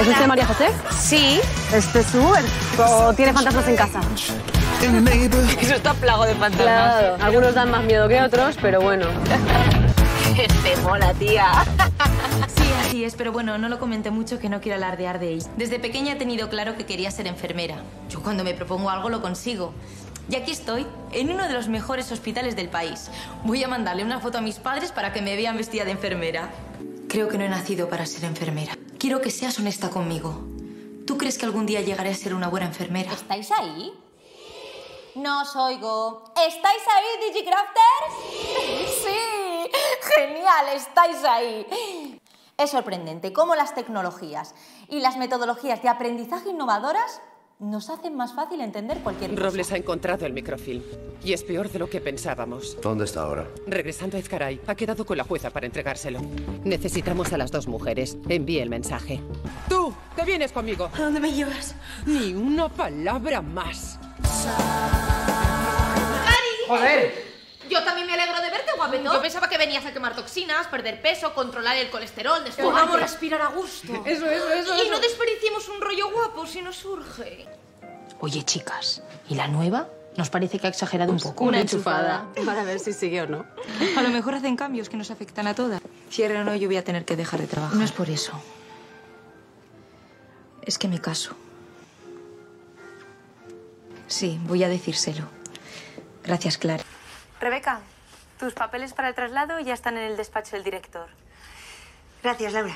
¿Es usted María José? Sí. ¿Este es su Uber? ¿O tiene fantasmas en casa? Eso está plago de fantasmas. Claro, algunos dan más miedo que otros, pero bueno. Te mola, tía. Sí, así es, pero bueno, no lo comenté mucho que no quiero alardear de ella. Desde pequeña he tenido claro que quería ser enfermera. Yo cuando me propongo algo lo consigo. Y aquí estoy, en uno de los mejores hospitales del país. Voy a mandarle una foto a mis padres para que me vean vestida de enfermera. Creo que no he nacido para ser enfermera. Quiero que seas honesta conmigo. ¿Tú crees que algún día llegaré a ser una buena enfermera? ¿Estáis ahí? No os oigo. ¿Estáis ahí, Digicrafters? sí, genial, estáis ahí. Es sorprendente cómo las tecnologías y las metodologías de aprendizaje innovadoras nos hacen más fácil entender cualquier cosa. Robles ha encontrado el microfilm. Y es peor de lo que pensábamos. ¿Dónde está ahora? Regresando a Ezcaray, ha quedado con la jueza para entregárselo. Necesitamos a las dos mujeres. Envíe el mensaje. ¡Tú! ¡Te vienes conmigo! ¿A dónde me llevas? Ni una palabra más. ¡Joder! Yo también me alegro de verte, Yo pensaba que venías a quemar toxinas, perder peso, controlar el colesterol. Podamos respirar a gusto. Eso, eso, eso. Y no desperdiciemos un rollo guapo si nos surge. Oye, chicas, ¿y la nueva? Nos parece que ha exagerado un poco. Una enchufada. Para ver si sigue o no. A lo mejor hacen cambios que nos afectan a todas. Cierre o no, yo voy a tener que dejar de trabajar. No es por eso. Es que me caso. Sí, voy a decírselo. Gracias, Clara. Rebeca, tus papeles para el traslado ya están en el despacho del director. Gracias, Laura.